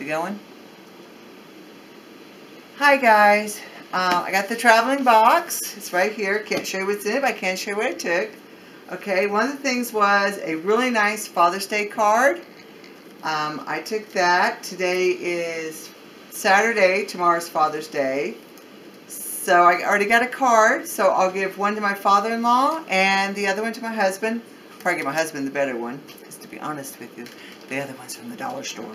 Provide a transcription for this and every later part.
It going? Hi guys. Uh, I got the traveling box. It's right here. Can't show you what's in it, but I can show you what I took. Okay, one of the things was a really nice Father's Day card. Um, I took that. Today is Saturday. Tomorrow's Father's Day. So I already got a card, so I'll give one to my father-in-law and the other one to my husband. Probably give my husband the better one, because to be honest with you, the other one's from the dollar store.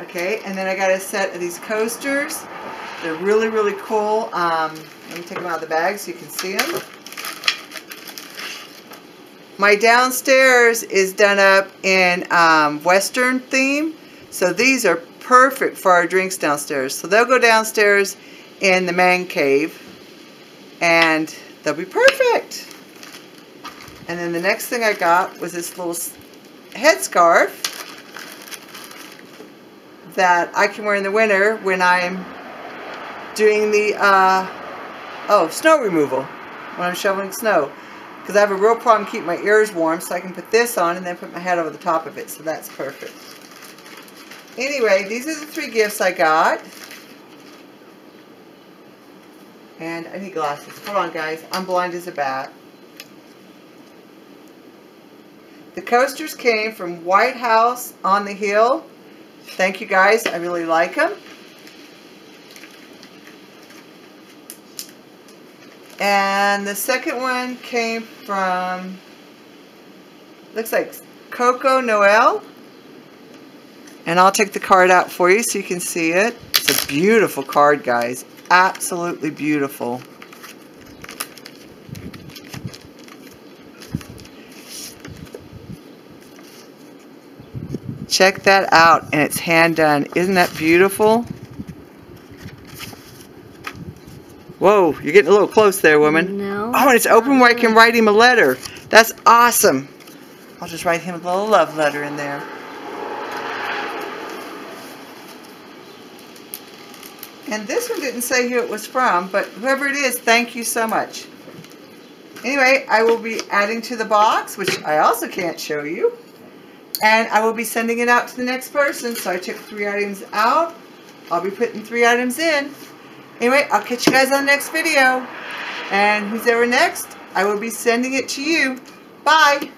Okay, and then I got a set of these coasters. They're really, really cool. Um, let me take them out of the bag so you can see them. My downstairs is done up in um, Western theme. So these are perfect for our drinks downstairs. So they'll go downstairs in the man cave and they'll be perfect. And then the next thing I got was this little headscarf that I can wear in the winter when I'm doing the, uh, oh, snow removal, when I'm shoveling snow. Because I have a real problem keeping my ears warm, so I can put this on and then put my head over the top of it, so that's perfect. Anyway, these are the three gifts I got. And I need glasses. Hold on, guys. I'm blind as a bat. The coasters came from White House on the Hill. Thank you, guys. I really like them. And the second one came from, looks like Coco Noel. And I'll take the card out for you so you can see it. It's a beautiful card, guys. Absolutely beautiful. Check that out, and it's hand done. Isn't that beautiful? Whoa, you're getting a little close there, woman. No. Oh, and it's open where I can write him a letter. That's awesome. I'll just write him a little love letter in there. And this one didn't say who it was from, but whoever it is, thank you so much. Anyway, I will be adding to the box, which I also can't show you. And I will be sending it out to the next person. So I took three items out. I'll be putting three items in. Anyway, I'll catch you guys on the next video. And who's ever next, I will be sending it to you. Bye.